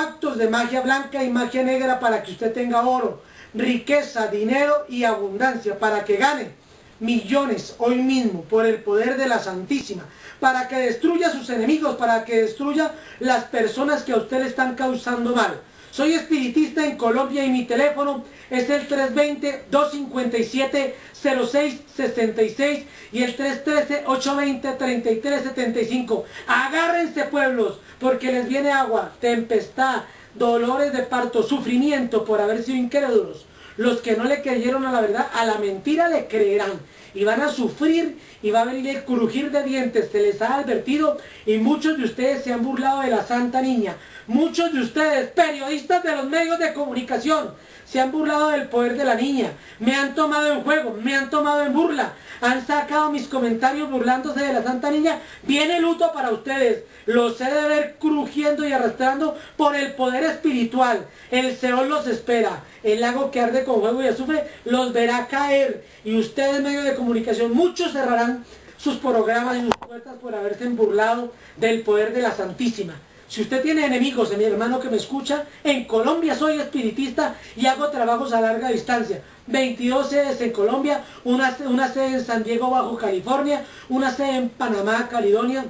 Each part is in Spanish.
pactos de magia blanca y magia negra para que usted tenga oro, riqueza, dinero y abundancia, para que gane millones hoy mismo por el poder de la Santísima, para que destruya a sus enemigos, para que destruya las personas que a usted le están causando mal. Soy espiritista en Colombia y mi teléfono es el 320-257-0666 y el 313-820-3375. Agárrense pueblos, porque les viene agua, tempestad, dolores de parto, sufrimiento por haber sido incrédulos. Los que no le creyeron a la verdad, a la mentira le creerán. Y van a sufrir y va a venir el crujir de dientes. Se les ha advertido y muchos de ustedes se han burlado de la Santa Niña. Muchos de ustedes, periodistas de los medios de comunicación, se han burlado del poder de la niña. Me han tomado en juego, me han tomado en burla. Han sacado mis comentarios burlándose de la Santa Niña. Viene luto para ustedes. Los he de ver crujiendo y arrastrando por el poder espiritual. El Seol los espera. El lago que arde con fuego y azufre los verá caer. Y ustedes, medios de comunicación, muchos cerrarán sus programas y sus puertas por haberse burlado del poder de la Santísima. Si usted tiene enemigos, mi hermano que me escucha, en Colombia soy espiritista y hago trabajos a larga distancia. 22 sedes en Colombia, una, una sede en San Diego, Bajo California, una sede en Panamá, Caledonia,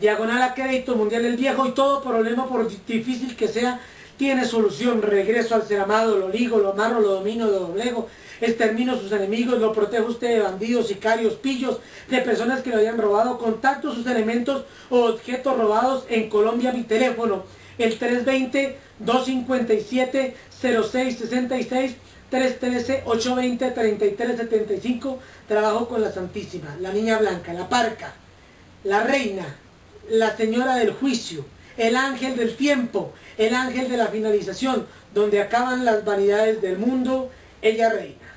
diagonal a crédito mundial el viejo y todo problema por difícil que sea tiene solución, regreso al ser amado, lo ligo, lo amarro, lo domino, lo doblego, extermino sus enemigos, lo protejo usted de bandidos, sicarios, pillos, de personas que lo hayan robado, contacto sus elementos o objetos robados en Colombia, mi teléfono, el 320-257-0666, 313-820-3375, trabajo con la Santísima, la Niña Blanca, la Parca, la Reina, la Señora del Juicio, el ángel del tiempo, el ángel de la finalización, donde acaban las vanidades del mundo, ella reina.